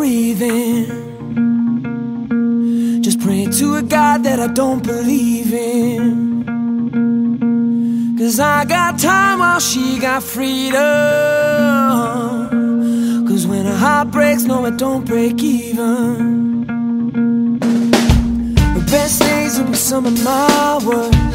breathing. Just praying to a God that I don't believe in. Cause I got time while she got freedom. Cause when a heart breaks, no, it don't break even. The best days will be some of my worst.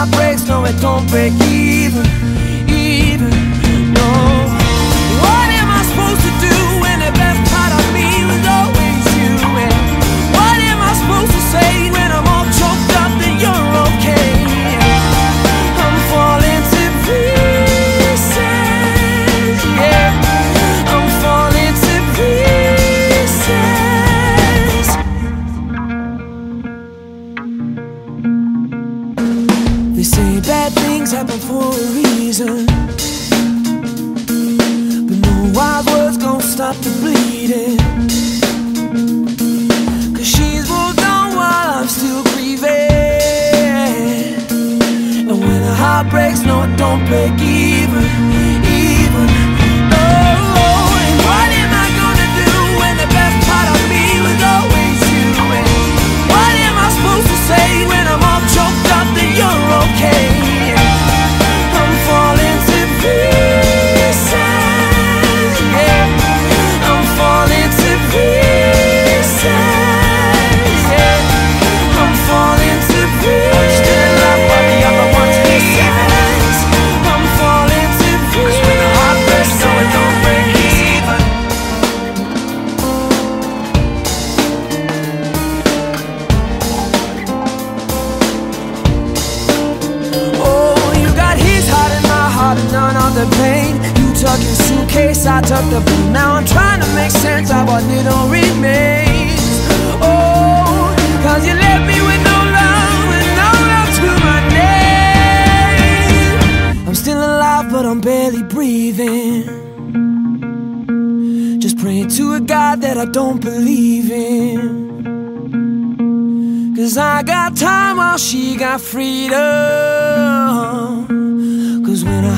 Heart breaks, no, it don't break even, They say bad things happen for a reason. But no wild words gon' stop the bleeding. Cause she's moved on while I'm still grieving. And when a heart breaks, no, it don't break even. You tuck your suitcase, I tuck the blue. Now I'm trying to make sense of what little remains. Oh, cause you left me with no love and no love to my name. I'm still alive, but I'm barely breathing. Just praying to a God that I don't believe in. Cause I got time while she got freedom.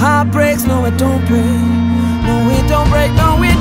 Heart breaks, no, it don't break. No, it don't break, no, it